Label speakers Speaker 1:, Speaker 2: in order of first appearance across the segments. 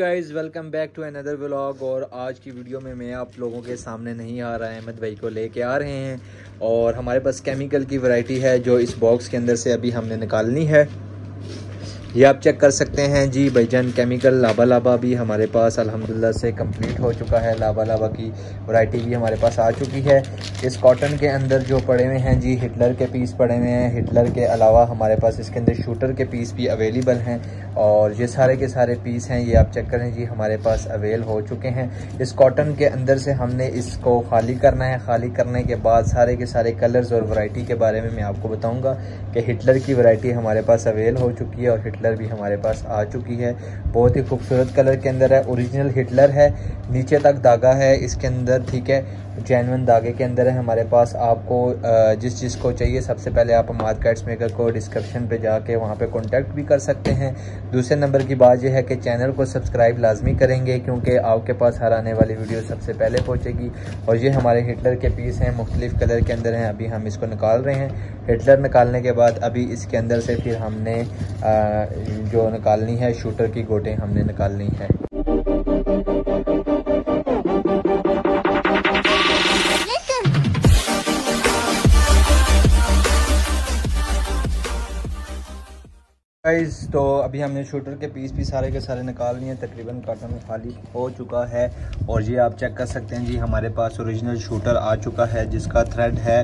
Speaker 1: Guys welcome back to another vlog और आज की वीडियो में मैं आप लोगों के सामने नहीं आ रहा है अहमद भाई को लेके आ रहे हैं। और हमारे पास केमिकल की वैरायटी है, जो इस बॉक्स के अंदर से अभी हमने निकालनी है। ये आप चेक कर सकते हैं। जी भाईजान केमिकल लाबा लाबा भी हमारे पास अल्हम्दुलिल्लाह से कंप्लीट हो चुका है। लाबा लाबा की वैरायटी भी हमारे पास आ चुकी है। इस कॉटन के अंदर जो पड़े हुए हैं, जी हिटलर के पीस पड़े हुए हैं। हिटलर के अलावा हमारे पास इसके अंदर शूटर के पीस भी अवेलेबल हैं। और ये सारे के सारे पीस हैं। ये आप चेक करें, जी, हमारे पास अवेल हो चुके हैं। इस कॉटन के अंदर से हमने इसको खाली करना है। खाली करने के बाद सारे के सारे कलर्स और वैरायटी के बारे में मैं आपको बताऊँगा कि हिटलर की वैरायटी हमारे पास अवेल हो चुकी है और हिटलर भी हमारे पास आ चुकी है। बहुत ही खूबसूरत कलर के अंदर है। ओरिजिनल हिटलर है। नीचे तक धागा है। इसके अंदर, ठीक है जैनवन धागे के अंदर है हमारे पास। आपको जिस चीज़ को चाहिए, सबसे पहले आप मार्केट्स मेकर को डिस्क्रिप्शन पे जाके वहाँ पे कांटेक्ट भी कर सकते हैं। दूसरे नंबर की बात यह है कि चैनल को सब्सक्राइब लाजमी करेंगे, क्योंकि आपके पास हर आने वाली वीडियो सबसे पहले पहुँचेगी। और ये हमारे हिटलर के पीस हैं। मुख्तलिफ़ कलर के अंदर हैं। अभी हम इसको निकाल रहे हैं। हिटलर निकालने के बाद अभी इसके अंदर से फिर हमने जो निकालनी है शूटर की गोटें हमने निकालनी है। गाइस तो अभी हमने शूटर के पीस भी सारे के सारे निकाल लिए तकरीबन कार्टन खाली हो चुका है। और ये आप चेक कर सकते हैं जी हमारे पास ओरिजिनल शूटर आ चुका है जिसका थ्रेड है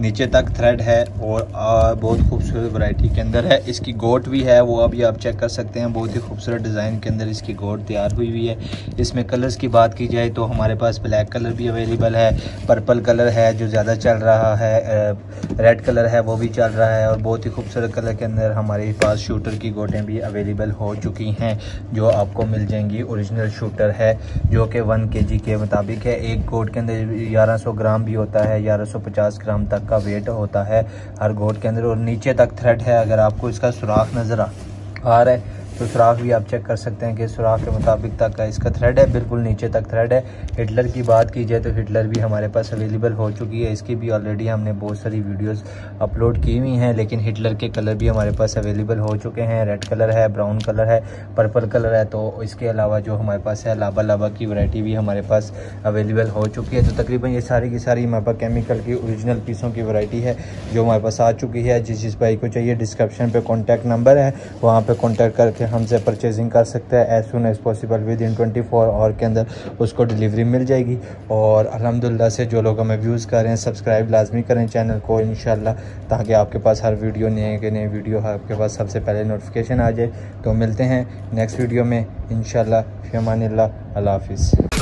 Speaker 1: नीचे तक थ्रेड है और आ, बहुत खूबसूरत वैरायटी के अंदर है। इसकी गोट भी है वो अभी आप चेक कर सकते हैं। बहुत ही खूबसूरत डिज़ाइन के अंदर इसकी गोट तैयार हुई हुई है। इसमें कलर्स की बात की जाए तो हमारे पास ब्लैक कलर भी अवेलेबल है पर्पल कलर है जो ज़्यादा चल रहा है रेड कलर है वो भी चल रहा है। और बहुत ही खूबसूरत कलर के अंदर हमारे पास शूटर शूटर की गोटें भी अवेलेबल हो चुकी हैं, जो आपको मिल जाएँगी। ओरिजिनल शूटर है, जो कि वन के के मुताबिक है। एक गोट के अंदर 1100 ग्राम भी होता है 1150 ग्राम तक का वेट होता है हर गोट के अंदर। और नीचे तक थ्रेड है, अगर आपको इसका सुराख नज़र आ रहा है तो सुराख भी आप चेक कर सकते हैं कि सुराख के मुताबिक तक का इसका थ्रेड है, बिल्कुल नीचे तक थ्रेड है। हिटलर की बात की जाए तो हिटलर भी हमारे पास अवेलेबल हो चुकी है। इसकी भी ऑलरेडी हमने बहुत सारी वीडियोस अपलोड की हुई हैं, लेकिन हिटलर के कलर भी हमारे पास अवेलेबल हो चुके हैं। रेड कलर है ब्राउन कलर है पर्पल कलर है तो इसके अलावा जो हमारे पास है लाबा लाबा की वरायटी भी हमारे पास अवेलेबल हो चुकी है। तो तकरीबन ये सारी की सारी हमारे पास केमिकल की ओरिजिनल पीसों की वरायटी है, जो हमारे पास आ चुकी है। जिस जिस भाई को चाहिए डिस्क्रिप्शन पर कॉन्टैक्ट नंबर है, वहाँ पर कॉन्टैक्ट करके हमसे परचेजिंग कर सकते हैं as soon as possible within twenty four hour के अंदर उसको डिलीवरी मिल जाएगी। और अलहमदिल्ला से जो लोग हमें व्यूज़ कर रहे हैं सब्सक्राइब लाजमी करें चैनल को इन शाला ताकि आपके पास हर वीडियो नए के नए वीडियो आपके पास सबसे पहले नोटिफिकेशन आ जाए। तो मिलते हैं नेक्स्ट वीडियो में। इन शमान अल्लाह हाफिज़।